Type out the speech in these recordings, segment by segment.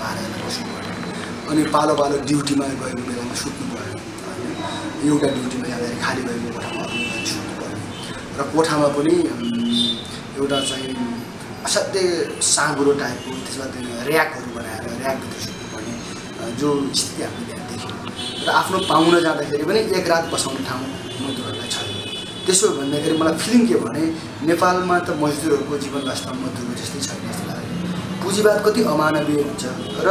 बाह्रजना बस्नु पऱ्यो अनि पालो पालो ड्युटीमा गएको बेलामा सुत्नु पऱ्यो होइन? एउटा ड्युटीमा जाँदाखेरि खाली भएको कोठामा अर्को सुत्नु पऱ्यो र कोठामा पनि एउटा चाहिँ असाध्यै साँगुरो टाइपको त्यसमा त्यो ऱ्याकहरू बनाएर ऱ्याकभित्र सुत्नुपर्ने जो स्थिति हामीले त्यहाँ देख्यौँ र आफ्नो पाहुना जाँदाखेरि पनि एक रात बसाउने ठाउँ मजदुरहरूलाई छैन त्यसो भन्दाखेरि मलाई फिलिङ के भने नेपालमा त मजदुरहरूको जीवन वास्तव मजदुरको जस्तै छैन जस्तो पुँजीवाद कति अमानवीय हुन्छ। र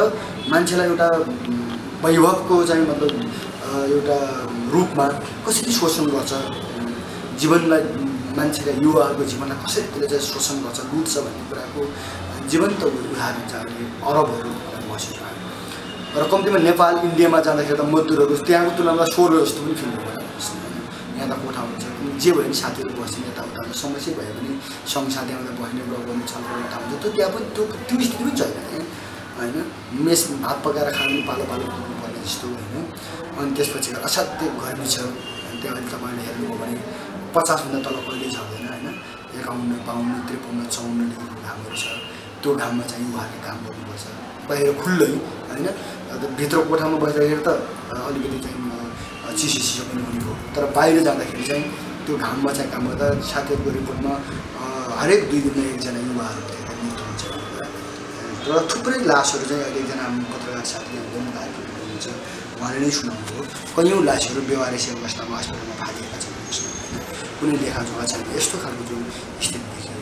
मान्छेलाई एउटा वैभवको चाहिँ मतलब एउटा रूपमा कसरी शोषण गर्छ? जीवनलाई मान्छेका युवाहरूको जीवनलाई कसरी त्यसले चाहिँ शोषण गर्छ लुट्छ भन्ने कुराको जीवन्त उदाहरण चाहिँ अहिले अरबहरू महसुस र कम्तीमा नेपाल इन्डियामा जाँदाखेरि त मजदुरहरू त्यहाँको तुलनामा स्वर्ग जस्तो पनि फिल यहाँ त कोठा हुन्छ? जे भयो भने साथीहरू बस्ने यताउता समस्या भयो भने सँग साथी आउँदा बस्ने गफ गर्ने छलफल यता हुन्छ त्यो त्यहाँ पनि त्यो त्यो स्थिति पनि छैन है होइन? मेस भात पकाएर खानु पालो पालो पर्ने जस्तो होइन। अनि त्यसपछि असाध्यै गर्मी छ त्यहाँ अहिले तपाईँले हेर्नुभयो भने पचासभन्दा तल कहिल्यै झर्दैन होइन? एकाउन्न बाउन्न त्रिपन्न चौन्न डिग्री घामहरू छ त्यो घाममा चाहिँ उहाँहरूले काम गर्नुपर्छ। बाहिर खुल्लै होइन? भित्र कोठामा बस्दाखेरि त अलिकति चाहिँ चिसो चिसो पनि हुने हो। तर बाहिर जाँदाखेरि चाहिँ त्यो चाहिँ काम गर्दा साथीहरूको रिपोर्टमा हरेक दुई दिनमा एकजना युवाहरू त्यहाँ मृत्यु हुन्छ। र थुप्रै लासहरू चाहिँ अहिले एकजना हाम्रो पत्रकार साथीले भएको हुनुहुन्छ उहाँले नै सुनाउनुभयो कैयौँ लासहरू व्यवहारिक सेवा अवस्थामा अस्पतालमा फालिएका छन् कुनै लेखाजोखा छैन यस्तो खालको जुन स्थिति देखियो।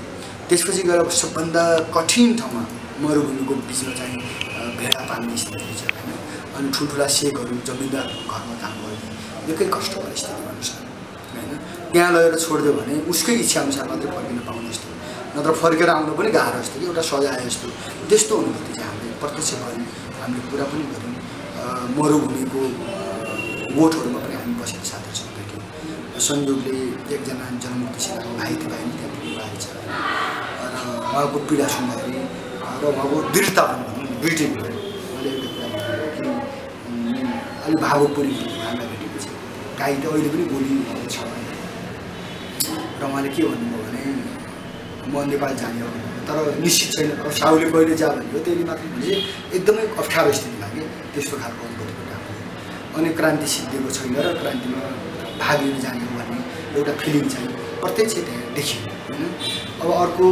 त्यसपछि गएर सबभन्दा कठिन ठाउँमा मरुभूमिको बिचमा चाहिँ भेडा पाल्ने स्थिति छ होइन? अनि ठुल्ठुला सेकहरू जमिनदार घरमा काम गर्ने निकै कष्टकर स्थिति न होइन। त्यहाँ लगेर छोडिदियो भने उसकै इच्छाअनुसार मात्रै फर्किन पाउने जस्तो। नत्र फर्केर आउनु पनि गाह्रो जस्तो कि एउटा सजाय जस्तो। त्यस्तो अनुभूति चाहिँ हामीले प्रत्यक्ष गऱ्यौँ हामीले कुरा पनि गऱ्यौँ मरुभूमिको गोठहरूमा पनि हामी बसेर साथीहरूसँग भेट्यौँ संयोगले एकजना जनमुक्ति सेनाको भाइ पनि त्यहाँ पुग्नुभएको छ। र उहाँको पीडा सुन्दाखेरि र उहाँको दृढता भनौँ भयो मैले एउटा कुरा कि अलिक भेटेपछि गाई त अहिले पनि बोली छ र उहाँले के भन्नुभयो भने म नेपाल जाने हो। तर निश्चित छैन। अब साहुले कहिले जा भन्यो त्यसले मात्रै भने एकदमै अप्ठ्यारो स्थितिमा कि त्यस्तो खालको अनुभूति कुरा हो। अनि क्रान्ति सिद्धिएको छैन र क्रान्तिमा भाग लिन जाने हो भन्ने एउटा फिलिङ चाहिँ प्रत्यक्ष त्यहाँ देखियो होइन? अब अर्को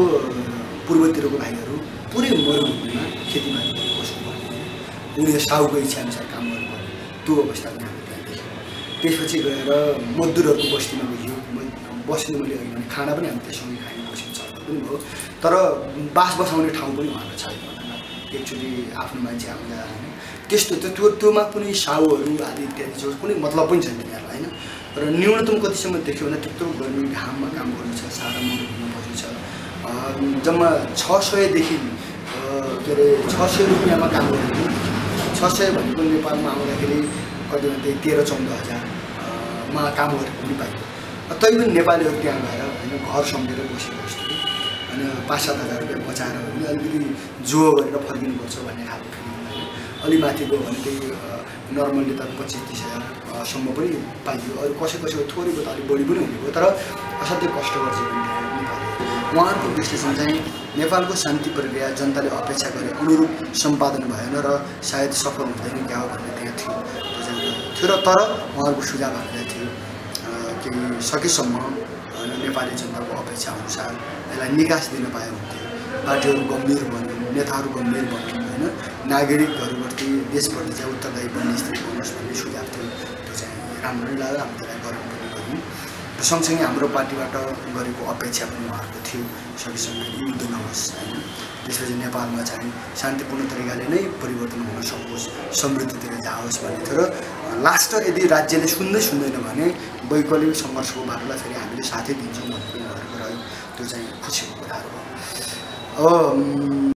पूर्वतिरको भाइहरू पुरै मरुभूमिमा खेतीबाली गरेर बस्नुपर्ने उनीहरू साहुको इच्छाअनुसार काम गर्नुपर्ने त्यो अवस्था पनि हामीले त्यहाँ देख्यौँ त्यसपछि गएर मजदुरहरूको बस्तीमा गइयो बस्ने मैले अघि भने खाना पनि हामी त्यससँगै खायौँ बस्नु चल्नु पनि भयो। तर बास बसाउने ठाउँ पनि उहाँलाई छैन एकचोटि आफ्नो मान्छे आउँदा होइन। त्यस्तो त्यो त्यो त्योमा कुनै साहुहरू आदि इत्यादि जो कुनै मतलब पनि छैन तिनीहरूलाई होइन? र न्यूनतम कतिसम्म देख्यो भने त्यत्रो गर्मी घाममा काम गर्नु छ सारा मरुभूमिमा बस्नु छ। जम्मा छ सयदेखि के अरे छ सय रुपियाँमा काम गर्नु छ। सय भनेको नेपालमा आउँदाखेरि कति तेह्र चौध हजार। मा काम गरेको पनि पाइयो तैपनि नेपालीहरू त्यहाँ गएर होइन घर सम्झेर बसेको जस्तो होइन पाँच सात हजार रुपियाँ बचाएर पनि अलिकति जो गरेर फर्किनुपर्छ भन्ने खालको फिलिङ होइन अलि माथि गयो भने त्यही नर्मल्ली त पच्चिस तिस हजारसम्म पनि पाइयो अरू कसै कसैको थोरैको त अलिक बढी पनि हुने भयो तर असाध्यै कष्टकर जीवन नेपाली। उहाँहरूको विश्लेषण चाहिँ नेपालको शान्ति प्रक्रिया जनताले अपेक्षा गरे अनुरूप सम्पादन भएन र सायद सफल हुँदैन क्या हो भन्ने त्यहाँ थियो। थियो र तर उहाँहरूको सुझाव हामीलाई कि सकेसम्म नेपाली जनताको अपेक्षा अनुसार यसलाई निकास दिन पाए हुन्थ्यो। पार्टीहरू गम्भीर बन्यो नेताहरू गम्भीर बन्यो होइन। नागरिकहरूप्रति देशप्रति चाहिँ उत्तरदायी बन्ने स्थिति हुनुहोस् भन्ने सुझाव थियो। त्यो चाहिँ राम्रो नै लाग्यो। हामी त्यसलाई गरौँ। सँगसँगै हाम्रो पार्टीबाट गरेको अपेक्षा पनि उहाँहरूको थियो सकेसम्म युद्ध नहोस् होइन? त्यसपछि नेपालमा चाहिँ शान्तिपूर्ण तरिकाले नै परिवर्तन हुन सकोस् समृद्धितिर जाओस् भन्ने थियो र लास्ट यदि राज्यले सुन्दै सुन्दैन भने वैकल्पिक सङ्घर्षको बाटोलाई फेरि हामीले साथै दिन्छौँ भन्ने पनि रह्यो त्यो चाहिँ खुसीको कुराहरू हो। अब